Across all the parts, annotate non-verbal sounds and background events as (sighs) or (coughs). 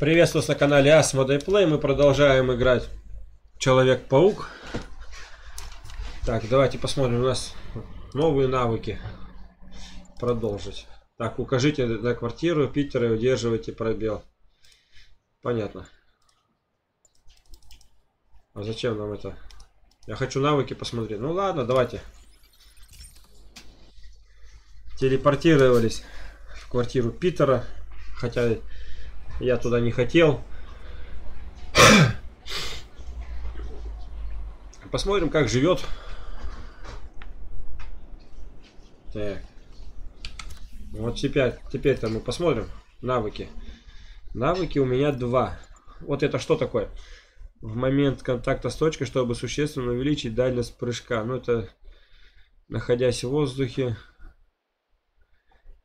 Приветствую вас на канале Asmodee Play. Мы продолжаем играть Человек-паук. Так, давайте посмотрим. У нас новые навыки. Продолжить. Так, укажите на квартиру Питера и удерживайте пробел. Понятно. А зачем нам это? Я хочу навыки посмотреть. Ну ладно, давайте. Телепортировались в квартиру Питера. Хотя я туда не хотел. (coughs) Посмотрим, как живет. Так. Вот теперь, теперь-то мы посмотрим навыки. Навыки у меня два. Вот это что такое? В момент контакта с точкой, чтобы существенно увеличить дальность прыжка. Ну это находясь в воздухе.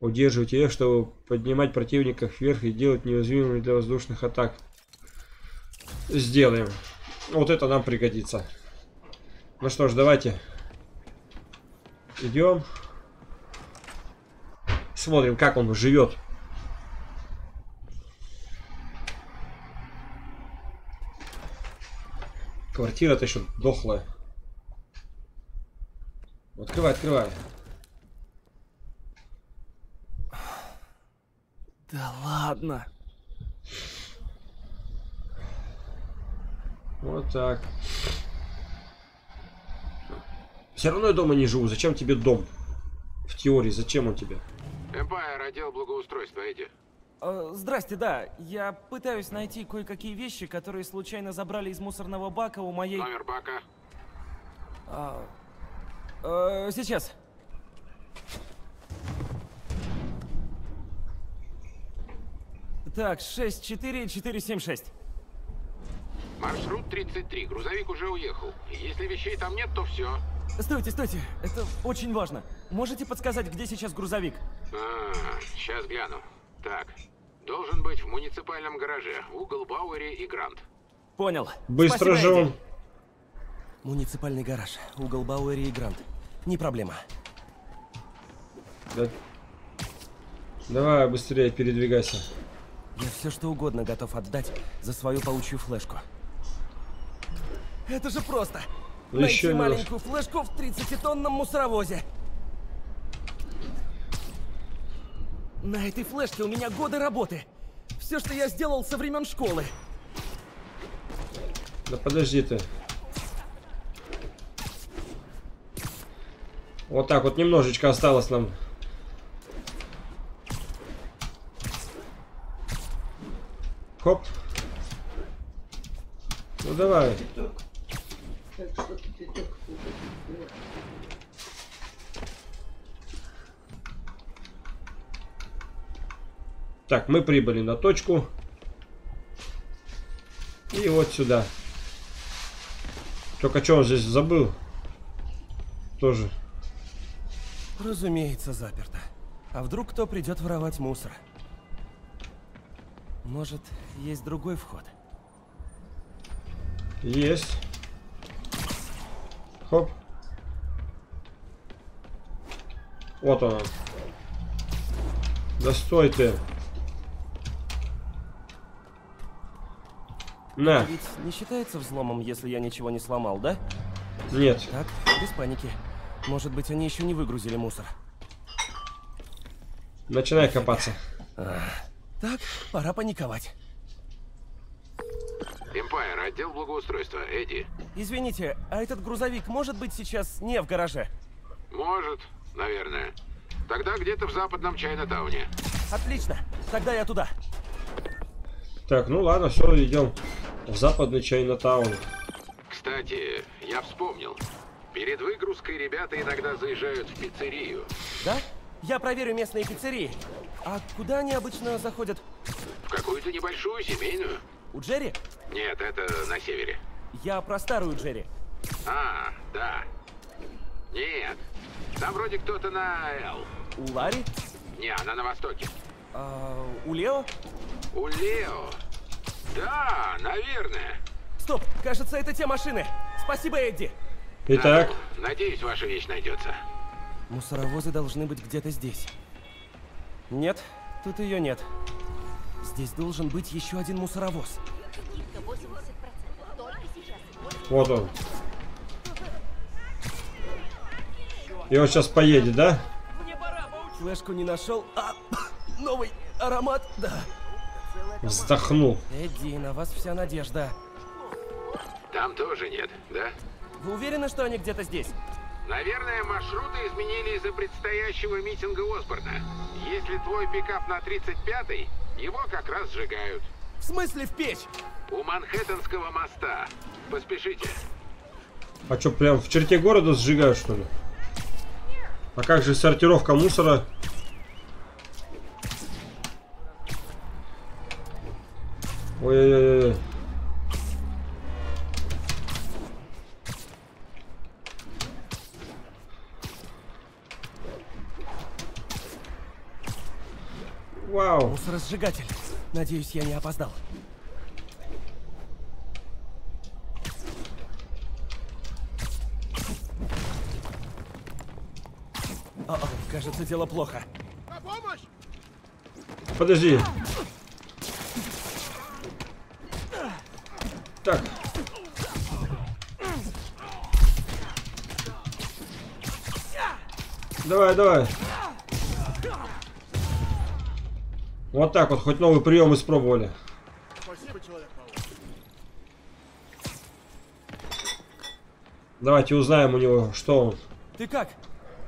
Удерживайте F, чтобы поднимать противников вверх и делать неуязвимыми для воздушных атак. Сделаем. Вот это нам пригодится. Ну что ж, давайте. Идем. Смотрим, как он живет. Квартира-то еще дохлая. Открывай, открывай. Да ладно. Вот так. Все равно я дома не живу. Зачем тебе дом? В теории, зачем он тебе? Эмпайр, отдел благоустройства, Эдди. Э, здрасте, да. Я пытаюсь найти кое-какие вещи, которые случайно забрали из мусорного бака у моей... Номер бака. А, э, сейчас. Так, 64476. Маршрут 33. Грузовик уже уехал. Если вещей там нет, то все. Стойте, стойте. Это очень важно. Можете подсказать, где сейчас грузовик? А, сейчас гляну. Так. Должен быть в муниципальном гараже. Угол Бауэри и Грант. Понял. Быстро Спасибо. Муниципальный гараж. Угол Бауэри и Грант. Не проблема. Да. Давай быстрее передвигайся. Я все что угодно готов отдать за свою паучью флешку. Это же просто! Ну, Найти еще немножко. маленькую флешку в 30-тонном мусоровозе. На этой флешке у меня годы работы. Все, что я сделал со времен школы. Да подожди ты. Вот так вот немножечко осталось нам. Хоп. Ну давай. Так, мы прибыли на точку. И вот сюда. Только что он здесь забыл? Тоже. Разумеется, заперто. А вдруг кто придет воровать мусор? Может, есть другой вход? Есть. Хоп. Вот он. Да стой ты. На. Ведь не считается взломом, если я ничего не сломал, да? Нет. Так, без паники. Может быть, они еще не выгрузили мусор. Начинай копаться. Так, пора паниковать. Эмпайр, отдел благоустройства, Эдди. Извините, а этот грузовик может быть сейчас не в гараже? Может, наверное. Тогда где-то в западном Чайна-тауне. Отлично, тогда я туда. Так, ну ладно, все, идем в западный Чайнатаун. Кстати, я вспомнил. Перед выгрузкой ребята иногда заезжают в пиццерию. Да? Я проверю местные пиццерии. А куда они обычно заходят? В какую-то небольшую семейную. У Джерри? Нет, это на севере. Я про старую Джерри. А, да. Нет. Там вроде кто-то на Л. У Ларри? Не, она на востоке. А, у Лео? У Лео. Да, наверное. Стоп, кажется, это те машины. Спасибо, Эдди. Итак, Да, ну, надеюсь, ваша вещь найдется. Мусоровозы должны быть где-то здесь. Нет, тут ее нет. Здесь должен быть еще один мусоровоз. Скидка 80%. Только сейчас. Вот он. И он сейчас поедет, да? Флешку не нашел, а (coughs) новый аромат, да. Вздохнул. Эдди, на вас вся надежда. Там тоже нет, да? Вы уверены, что они где-то здесь? Наверное, маршруты изменили из-за предстоящего митинга Осборна. Если твой пикап на 35-й, его как раз сжигают. В смысле в печь? У Манхэттенского моста. Поспешите. А что, прям в черте города сжигают, что ли? А как же сортировка мусора? Ой-ой-ой. Вау. Мусоросжигатель. Надеюсь, я не опоздал. О, кажется, дело плохо. Подожди. Так. Давай, давай. Вот так вот, хоть новый прием испробовали. Спасибо, Человек-паук. Давайте узнаем у него, что он. Ты как?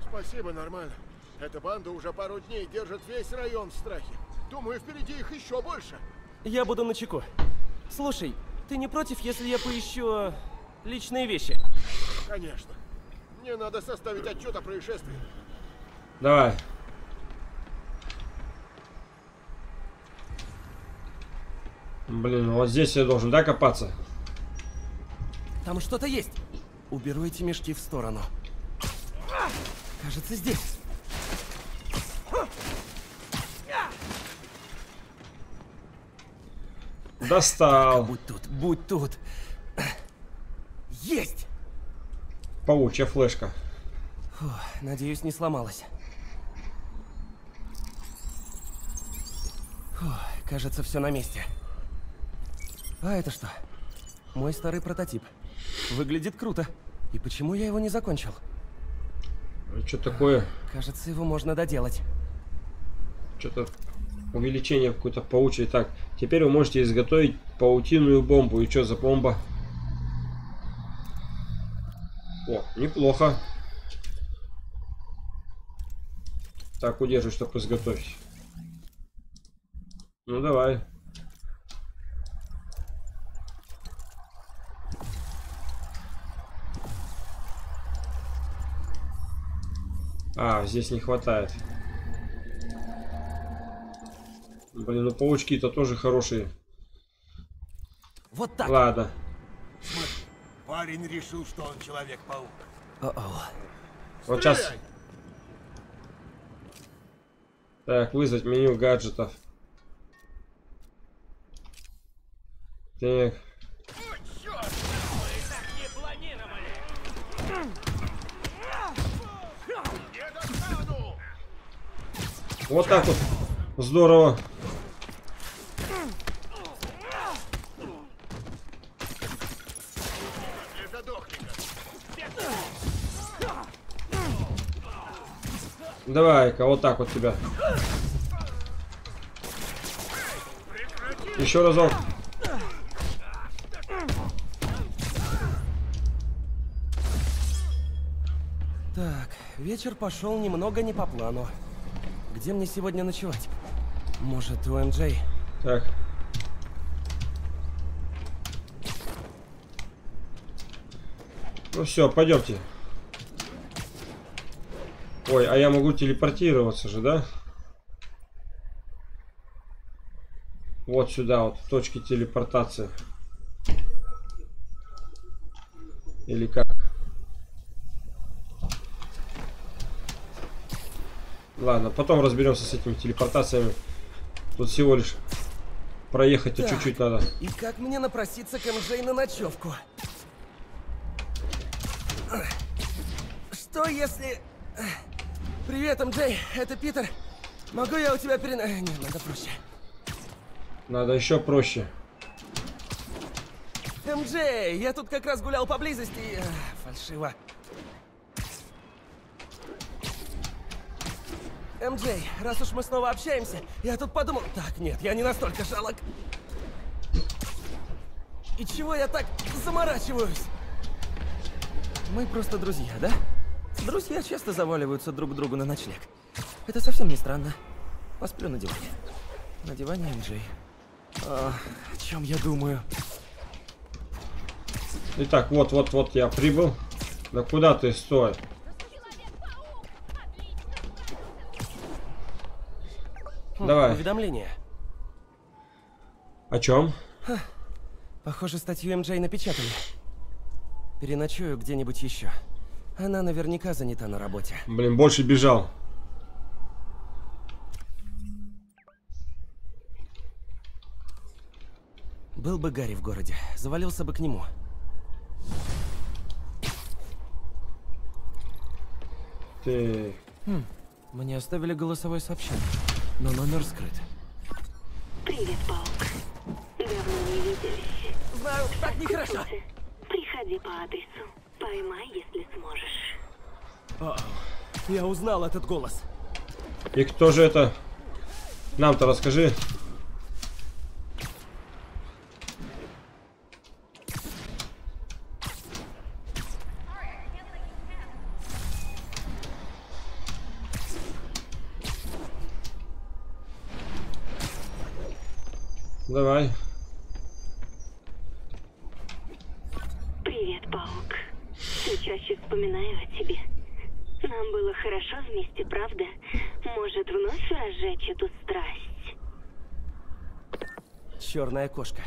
Спасибо, нормально. Эта банда уже пару дней держит весь район в страхе. Думаю, впереди их еще больше. Я буду на чеку. Слушай, ты не против, если я поищу э, личные вещи? Конечно. Мне надо составить отчет о происшествии. Давай. Блин, ну вот здесь я должен, да, копаться? Там что-то есть. Уберу эти мешки в сторону. Кажется, здесь. Достал. Будь тут, будь тут. Есть! Паучья флешка. Фух, надеюсь, не сломалась. Фух, кажется, все на месте. А это что? Мой старый прототип. Выглядит круто. И почему я его не закончил? Что такое? Кажется, его можно доделать. Что-то увеличение какой-то паучьей. Так, теперь вы можете изготовить паутинную бомбу. И что за бомба? О, неплохо. Так, удерживай, чтобы изготовить. Ну давай. А, здесь не хватает. Блин, ну паучки-то тоже хорошие. Вот так. Ладно. Парень решил, что он Человек-паук. Вот сейчас. Так, вызвать меню гаджетов. Так. Вот так вот. Здорово. Давай-ка, вот так вот тебя. Еще разок. Так, вечер пошел немного не по плану. Где мне сегодня ночевать? Может, у МJ? Так. Ну все, пойдемте. Ой, а я могу телепортироваться же, да? Вот сюда, вот, в точке телепортации. Или как? Ладно, потом разберемся с этими телепортациями. Тут всего лишь проехать-то чуть-чуть надо. И как мне напроситься к МJ на ночевку? Что если... Привет, МJ, это Питер. Могу я у тебя перена... Не, надо проще. Надо еще проще. МД, я тут как раз гулял поблизости а, Фальшиво. МД, раз уж мы снова общаемся, я тут подумал... Так, нет, я не настолько жалок. И чего я так заморачиваюсь? Мы просто друзья, да? Друзья часто заваливаются друг к другу на ночлег. Это совсем не странно. Посплю на диване. На диване, МД. А, о чем я думаю? Итак, вот-вот-вот я прибыл. Да куда ты, стой? Давай. Уведомление. О чем? Похоже, статью МД напечатали. Переночую где-нибудь еще. Она наверняка занята на работе. Блин, больше бежал. Был бы Гарри в городе, завалился бы к нему. Ты... Мне оставили голосовое сообщение, но номер скрыт. Привет, Паук. Давно не виделись. Знаю, так нехорошо. Приходи по адресу. Поймай, если сможешь. О, я узнал этот голос. И кто же это? Нам-то расскажи. Давай. Привет, Паук. Все чаще вспоминаю о тебе. Нам было хорошо вместе, правда? Может, вновь разжечь эту страсть? Черная кошка.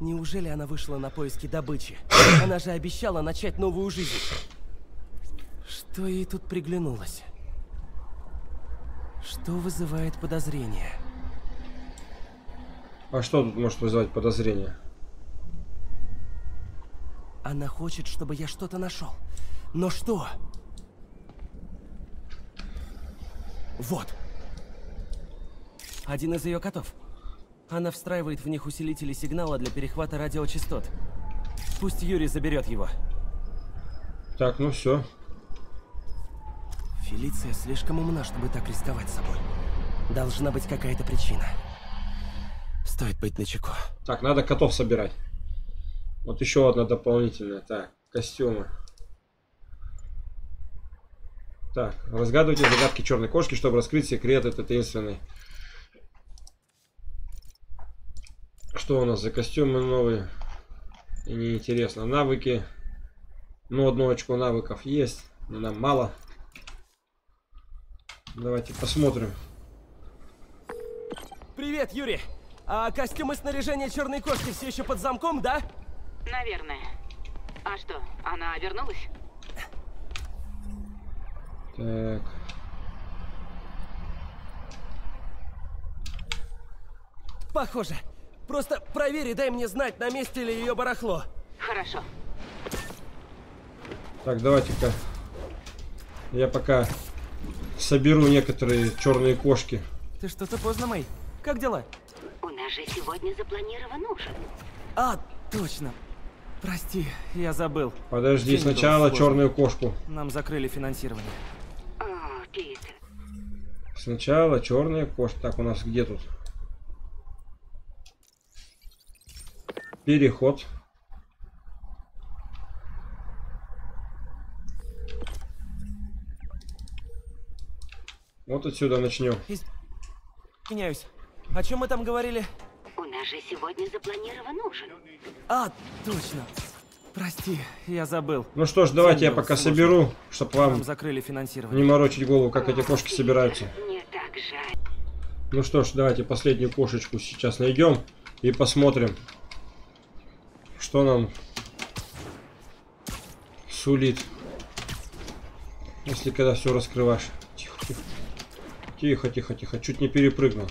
Неужели она вышла на поиски добычи? (sighs) Она же обещала начать новую жизнь. Что ей тут приглянулось? Что вызывает подозрение? А что тут может вызывать подозрения? Она хочет, чтобы я что-то нашел. Но что? Вот. Один из ее котов. Она встраивает в них усилители сигнала для перехвата радиочастот. Пусть Юрий заберет его. Так, ну все. Фелиция слишком умна, чтобы так рисковать собой. Должна быть какая-то причина. Стоит быть начеку. Так, надо котов собирать. Вот еще одна дополнительная. Так, костюмы. Так, разгадывайте загадки черной кошки, чтобы раскрыть секрет этой таинственной. Что у нас за костюмы новые? И неинтересно. Навыки. Ну, одно очко навыков есть, но нам мало. Давайте посмотрим. Привет, Юрий! А костюм и снаряжение черной кошки все еще под замком, да? Наверное. А что, она вернулась? Так. Похоже. Просто проверь и дай мне знать, на месте ли ее барахло. Хорошо. Так, давайте-ка. Я пока соберу некоторые черные кошки. Ты что-то поздно, Мэй. Как дела? У нас же сегодня запланирован ужин. А, точно. Прости, я забыл. Подожди, был сначала черную кошку. Нам закрыли финансирование. О, Питер. Сначала черная кошка. Так, у нас где тут? Переход. Вот отсюда начнем. Меняюсь. О чем мы там говорили? У нас же сегодня запланирован ужин. А, точно. Прости, я забыл. Ну что ж, давайте я День был пока сложный. соберу, чтобы вам закрыли финансирование. не морочить голову, как эти кошки собираются. Мне так жаль. Ну что ж, давайте последнюю кошечку сейчас найдем и посмотрим, что нам сулит, если когда все раскрываешь. Тихо, тихо. Тихо, тихо, тихо. Чуть не перепрыгнул.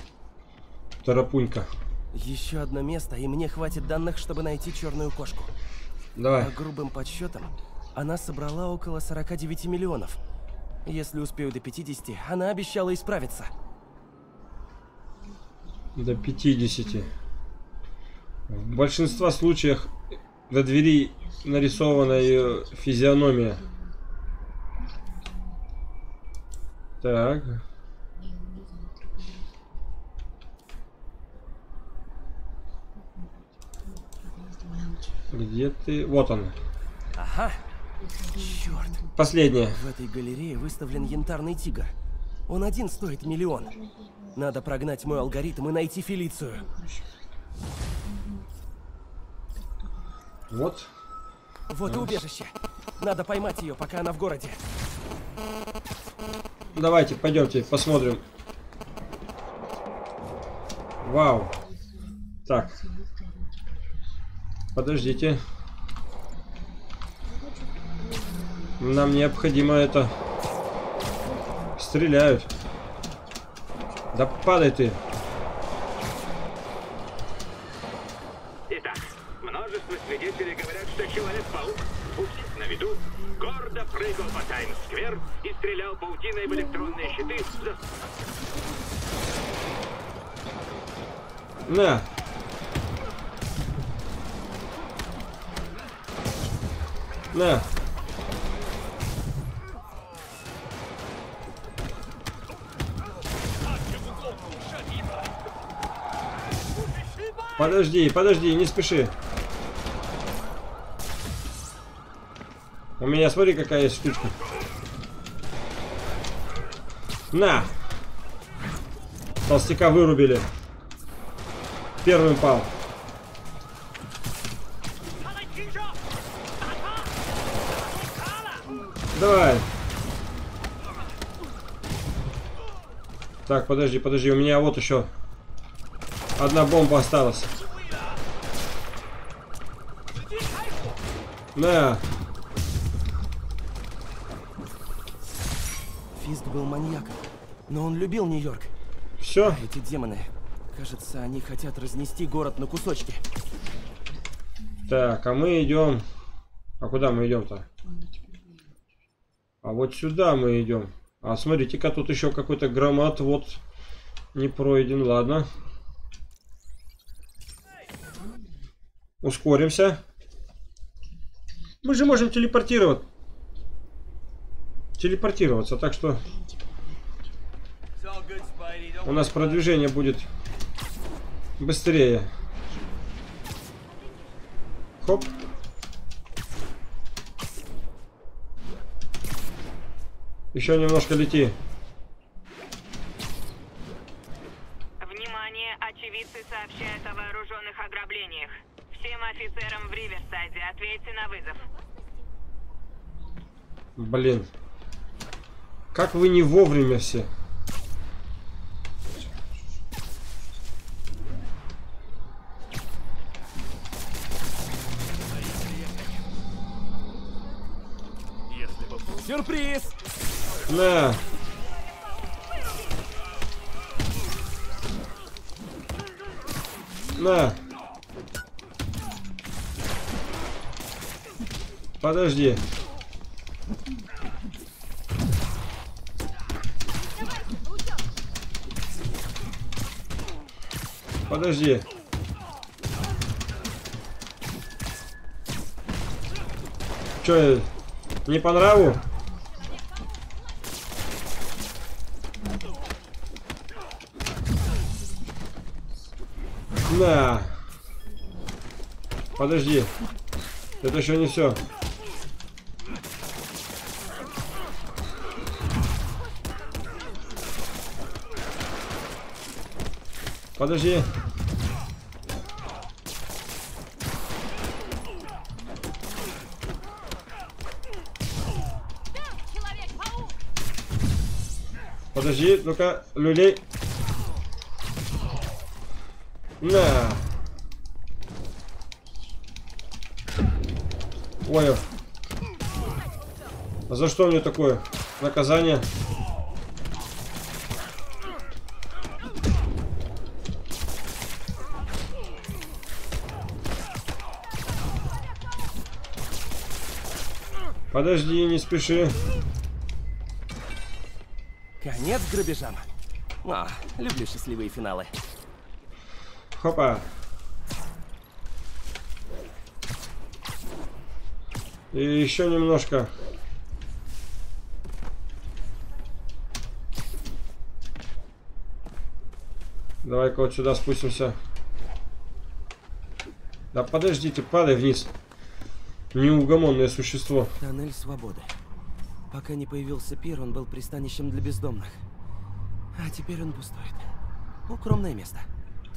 Тарапунька. Еще одно место, и мне хватит данных, чтобы найти черную кошку. Давай. По грубым подсчетам, она собрала около 49 миллионов. Если успею до 50, она обещала исправиться. До 50. В большинстве случаев на двери нарисована ее физиономия. Так. Где ты? Вот он. Ага. Черт. Последняя. В этой галерее выставлен янтарный тигр. Он один стоит миллион. Надо прогнать мой алгоритм и найти Фелицию. Вот. Вот и убежище. Надо поймать ее, пока она в городе. Давайте, пойдемте, посмотрим. Вау. Так. Подождите. Нам необходимо это... Стреляют. Да падай ты. Прыгал по Таймс-сквер и стрелял паутиной в электронные щиты за На. На. Подожди, подожди, не спеши. Меня, смотри, какая есть штучка. На! Толстяка вырубили. Первым пал. Давай. Так, подожди, подожди, у меня вот еще одна бомба осталась. На, но он любил Нью-Йорк. все. А эти демоны, кажется, они хотят разнести город на кусочки. Так, а мы идем. А куда мы идем-то? А вот сюда мы идем. А смотрите-ка, тут еще какой-то громад вот не пройден. Ладно. Ускоримся. Мы же можем телепортировать. Телепортироваться, так что у нас продвижение будет быстрее. Хоп. Еще немножко лети. Внимание, очевидцы сообщают о вооруженных ограблениях. Всем офицерам в Риверсайде ответьте на вызов. Блин. Как вы не вовремя все. Сюрприз! На. На. Подожди. Подожди. Че, не по? На. Подожди. Это еще не все. Подожди. Подожди, ну-ка, люлей. На. Ой. А за что мне такое наказание? Подожди, не спеши. Конец грабежам. А, люблю счастливые финалы. Хопа. И еще немножко. Давай-ка вот сюда спустимся. Да подождите, падай вниз. Неугомонное существо. Тоннель свободы. Пока не появился пир, он был пристанищем для бездомных. А теперь он пустует. Укромное место.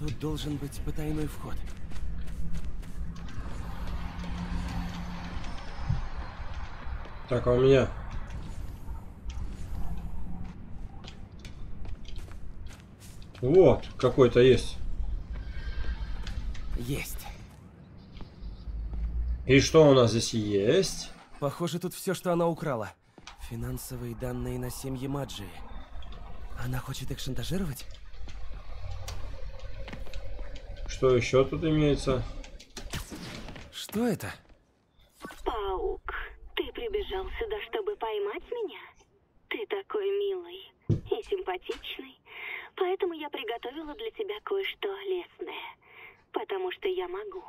Тут должен быть потайной вход. Так, а у меня... Вот, какой-то есть. Есть. И что у нас здесь есть? Похоже, тут все, что она украла. Финансовые данные на семьи Маджи. Она хочет их шантажировать? Что еще тут имеется? Что это? Паук, ты прибежал сюда, чтобы поймать меня? Ты такой милый и симпатичный, поэтому я приготовила для тебя кое-что лесное. Потому что я могу.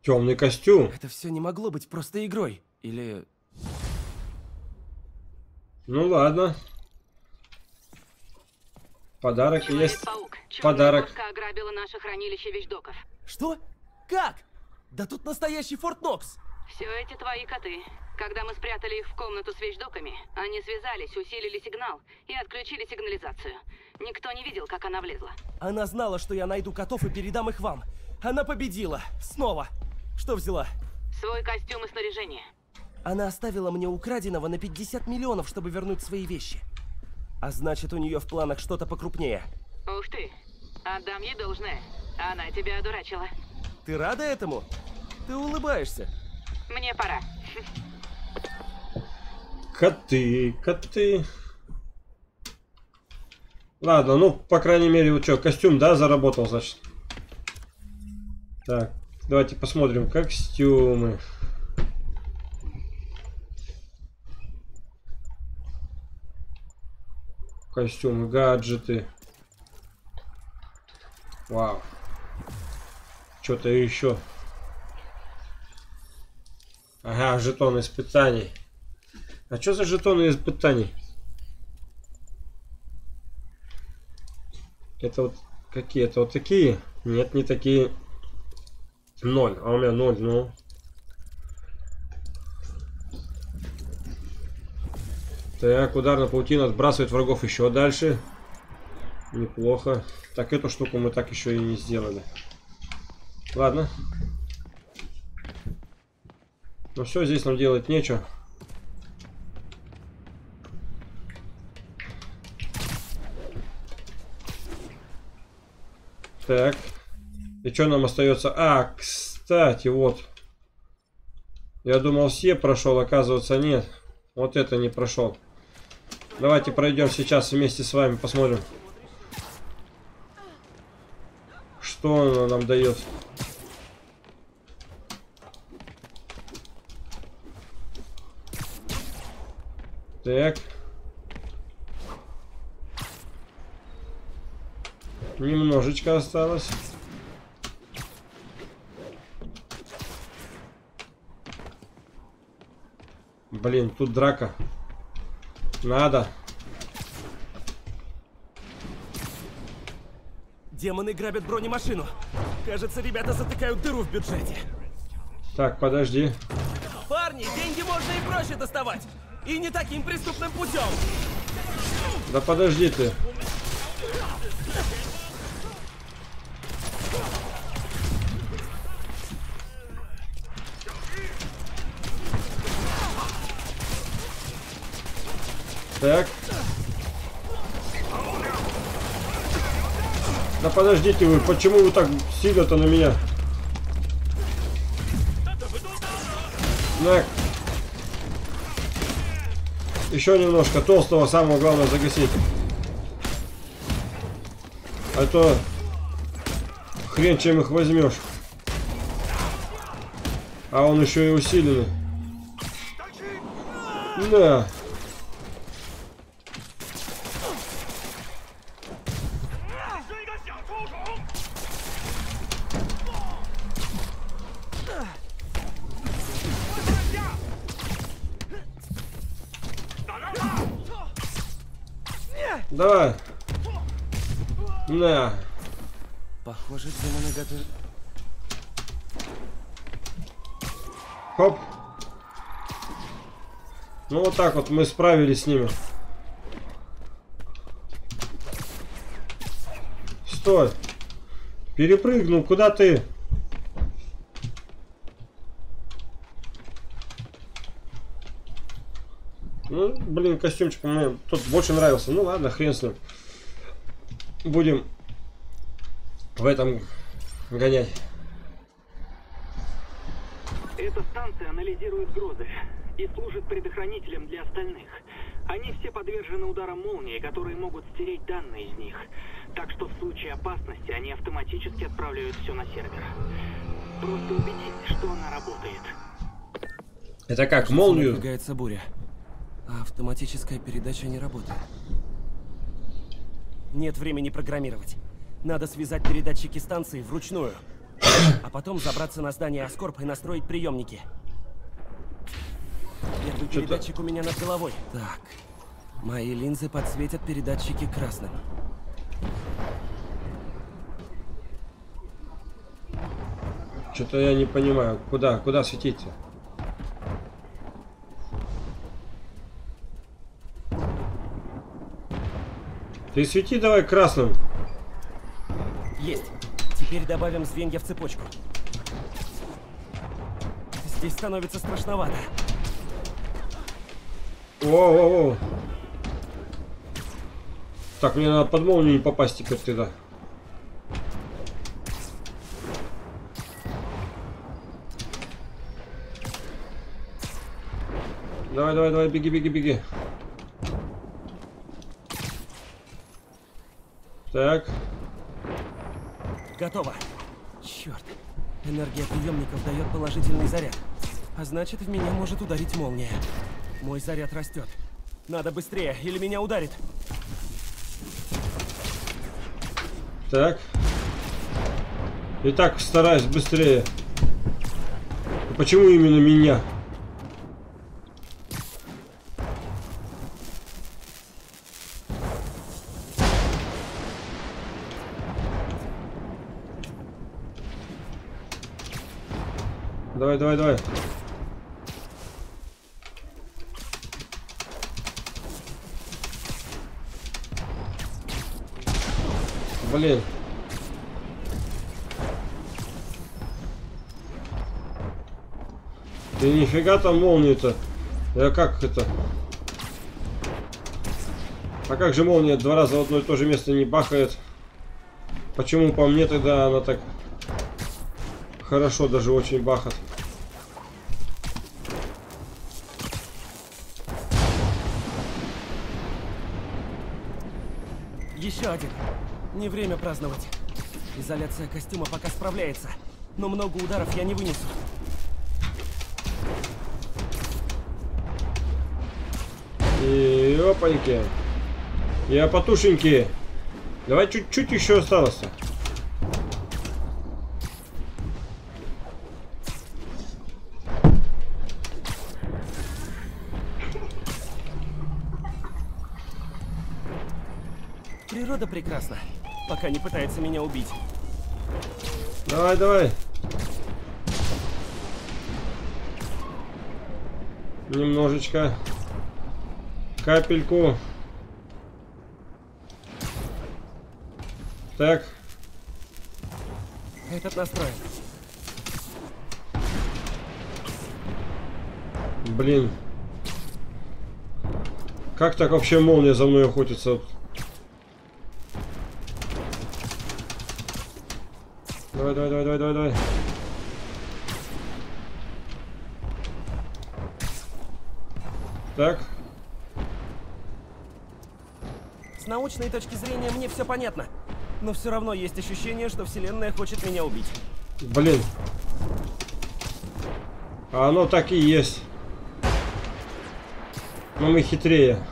Темный костюм. Это все не могло быть просто игрой. Или... Ну ладно. Подарок есть. Человек-паук. Черная Подарок. кошка ограбила наше хранилище вещдоков. Что? Как? Да тут настоящий Форт Нокс. Все эти твои коты. Когда мы спрятали их в комнату с вещдоками, они связались, усилили сигнал и отключили сигнализацию. Никто не видел, как она влезла. Она знала, что я найду котов и передам их вам. Она победила. Снова. Что взяла? Свой костюм и снаряжение. Она оставила мне украденного на 50 миллионов, чтобы вернуть свои вещи. А значит, у нее в планах что-то покрупнее. Ух ты. Отдам ей должное. Она тебя одурачила. Ты рада этому? Ты улыбаешься. Мне пора. Коты, коты. Ладно, ну, по крайней мере, вот что, костюм, да, заработал, значит. Так, давайте посмотрим костюмы. Костюмы, гаджеты. Вау. Что-то еще. Ага, жетон испытаний. А что за жетоны испытаний? Это вот какие? Это вот такие? Нет, не такие. Ноль. А у меня ноль, ну. Так, ударная паутина отбрасывает врагов еще дальше. Неплохо. Так, эту штуку мы так еще и не сделали. Ладно. Ну все, здесь нам делать нечего. Так. И что нам остается? А, кстати, вот. Я думал, все прошел, оказывается, нет. Вот это не прошел. Давайте пройдем сейчас вместе с вами, посмотрим. Что оно нам дает? Так. Немножечко осталось. Блин, тут драка. Надо. Демоны грабят бронемашину. Кажется, ребята затыкают дыру в бюджете. Так, подожди. Парни, деньги можно и проще доставать. И не таким преступным путем. Да подожди ты. Так. Да подождите вы, почему вы так сильно-то на меня? На. Еще немножко толстого, самого главное загасить. А то хрен чем их возьмешь. А он еще и усиленный. Да. Вот так вот мы справились с ними. Стой. Перепрыгнул. Куда ты? Ну, блин, костюмчик мне тут больше нравился. Ну ладно, хрен с ним. Будем в этом гонять. Эта станция анализирует грозы и служит предохранителем для остальных. Они все подвержены ударам молнии, которые могут стереть данные из них. Так что в случае опасности они автоматически отправляют все на сервер. Просто убедитесь, что она работает. Это как, молнию? Надвигается буря. А автоматическая передача не работает. Нет времени программировать. Надо связать передатчики станции вручную. А потом забраться на здание Аскорб и настроить приемники. Первый передатчик у меня над головой. Так. Мои линзы подсветят передатчики красным. Что-то я не понимаю. Куда? Куда светить-то? Ты свети давай красным. Есть. Теперь добавим звенья в цепочку. Здесь становится страшновато. О-о-о. Так, мне надо под молнию не попасть теперь туда. Давай, давай, давай, беги, беги, беги. Так, Готово. Черт. Энергия приемников дает положительный заряд. А значит, в меня может ударить молния. Мой заряд растет. Надо быстрее, или меня ударит. так. Итак, стараюсь быстрее. А Почему именно меня? Давай, давай, давай. Блин. Ты нифига там молния-то. Я как это? А как же молния два раза в одно и то же место не бахает? Почему по мне тогда она так хорошо даже очень бахает? Еще один. Не время праздновать. Изоляция костюма пока справляется. Но много ударов я не вынесу. И опаньки. Я потушеньки. Давай чуть-чуть еще осталось. Природа прекрасна, пока не пытается меня убить. Давай, давай. Немножечко. Капельку. Так. Этот настроен. Блин. Как так вообще молния за мной охотится? Давай, давай, давай. Так. С научной точки зрения мне все понятно. Но все равно есть ощущение, что Вселенная хочет меня убить. Блин. А оно так и есть. Но мы хитрее.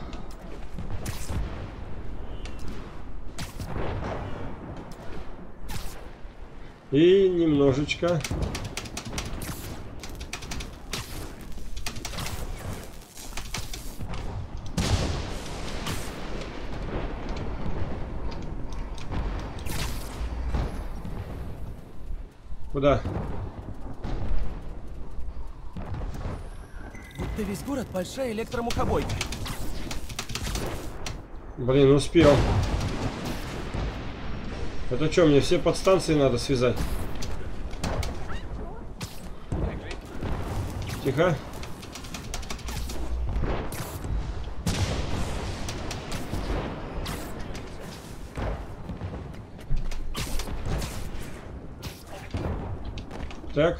И немножечко. Куда? Будто весь город большая электромухобойка. Блин, успел. Это что, мне все подстанции надо связать? Тихо. Так.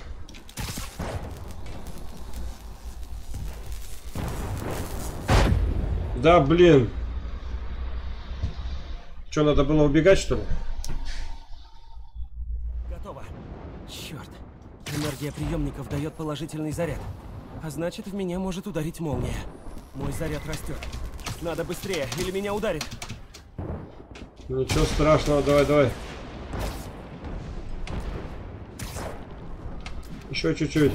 Да, блин. Что, надо было убегать, что ли? Готово. Черт. Энергия приемников дает положительный заряд. А значит, в меня может ударить молния. Мой заряд растет. Надо быстрее, или меня ударит. Ничего страшного, давай, давай. Еще чуть-чуть.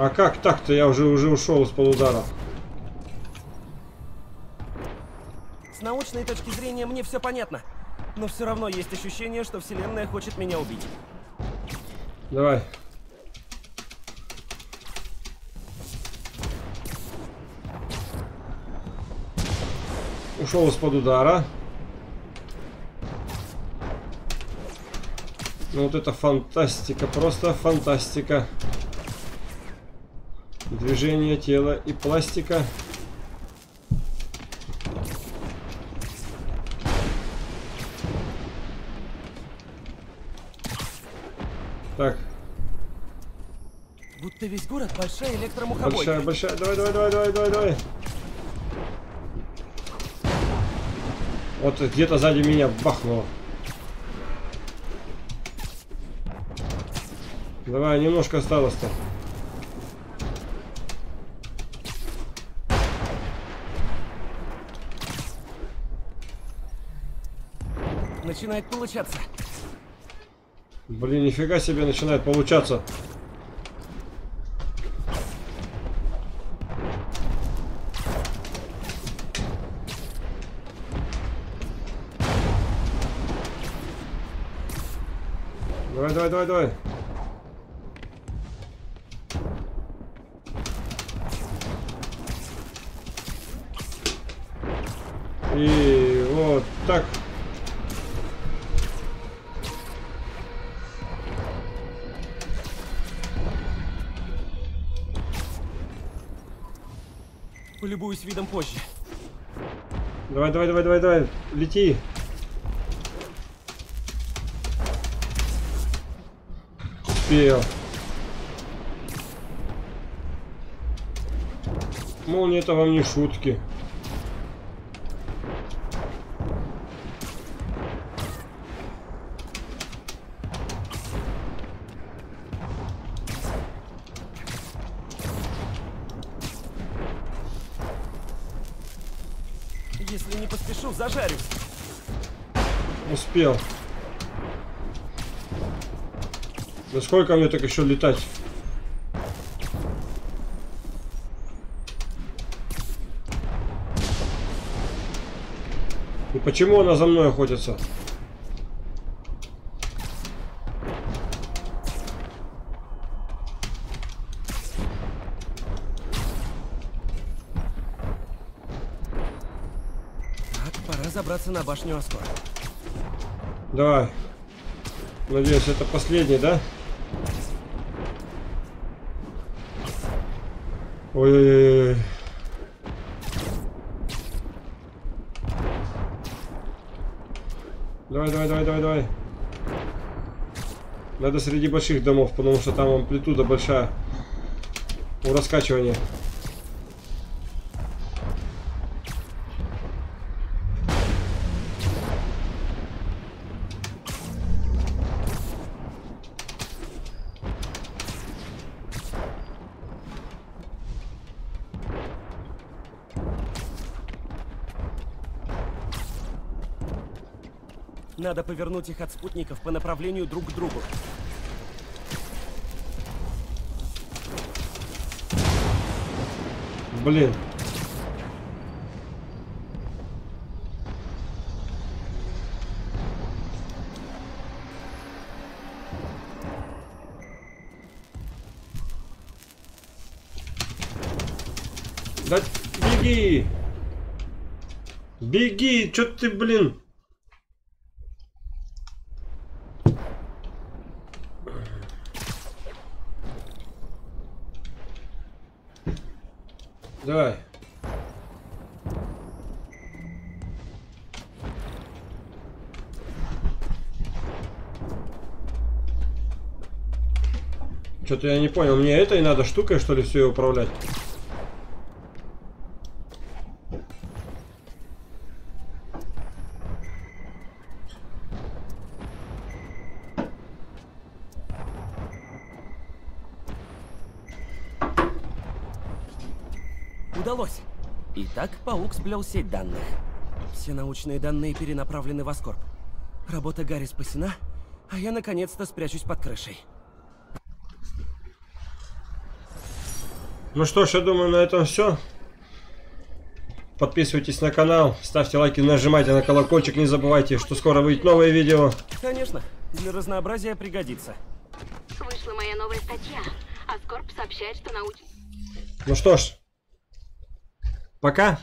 А как так-то? Я уже уже ушел из-под удара. С научной точки зрения мне все понятно. Но все равно есть ощущение, что Вселенная хочет меня убить. Давай. Ушел из-под удара. Ну вот это фантастика, просто фантастика. Движение тела и пластика. Так, Будто весь город большая электромухобойка. большая, большая. Давай, давай, давай, давай, давай, давай. Вот где-то сзади меня бахнуло. Давай, немножко осталось-то. Начинает получаться. Блин, нифига себе начинает получаться. Давай, давай, давай, давай. Полюбуюсь видом позже. Давай, давай, давай, давай, давай. Лети. Успел. Молния это вам не шутки. Поспешу, зажарюсь. Успел. Да сколько мне так еще летать? И почему она за мной охотится? Пора забраться на башню Аскора. Давай. Надеюсь, это последний, да? Ой-ой-ой. Давай, давай, давай, давай, давай. Надо среди больших домов, потому что там амплитуда большая у раскачивания. Надо повернуть их от спутников по направлению друг к другу. Блин. Да беги! Беги! Чё ты, блин? Давай. Что-то я не понял, мне этой надо штукой, что ли, все управлять? Удалось. Итак, паук сплел сеть данных. Все научные данные перенаправлены в Аскорб. Работа Гарри спасена, а я наконец-то спрячусь под крышей. Ну что ж, я думаю, на этом все. Подписывайтесь на канал, ставьте лайки, нажимайте на колокольчик, не забывайте, что скоро выйдет новое видео. Конечно, для разнообразия пригодится. Вышла моя новая статья. Аскорб сообщает, что науч... Ну что ж, пока.